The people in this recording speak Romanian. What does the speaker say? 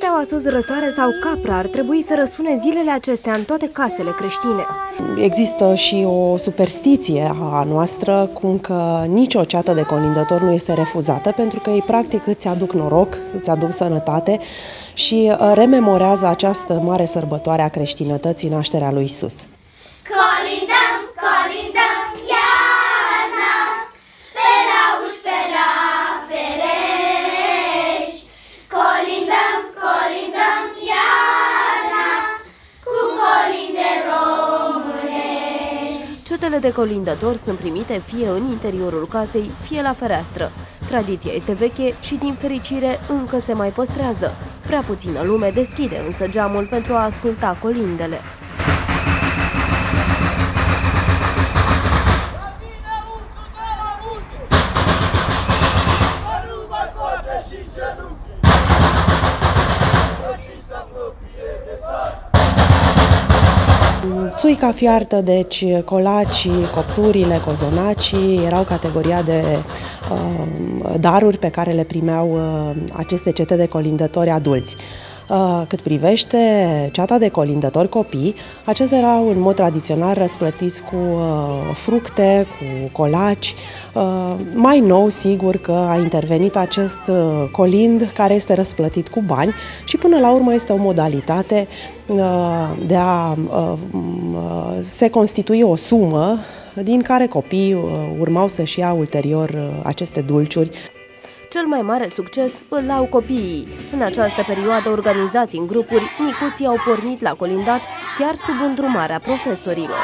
Steaua sus răsare sau capra ar trebui să răsune zilele acestea în toate casele creștine. Există și o superstiție a noastră cum că nicio ceată de colindător nu este refuzată pentru că ei practic îți aduc noroc, îți aduc sănătate și uh, rememorează această mare sărbătoare a creștinătății, nașterea lui Isus. Ciotele de colindători sunt primite fie în interiorul casei, fie la fereastră. Tradiția este veche și, din fericire, încă se mai păstrează. Prea puțină lume deschide însă geamul pentru a asculta colindele. Țuica fiartă, deci colacii, copturile, cozonacii erau categoria de uh, daruri pe care le primeau uh, aceste cete de colindători adulți. Uh, cât privește ceata de colindători copii, acestea erau în mod tradițional răsplătiți cu uh, fructe, cu colaci. Uh, mai nou, sigur că a intervenit acest colind care este răsplătit cu bani și până la urmă este o modalitate de a se constitui o sumă din care copiii urmau să-și ia ulterior aceste dulciuri. Cel mai mare succes îl au copiii. În această perioadă, organizați în grupuri, micuții au pornit la colindat chiar sub îndrumarea profesorilor.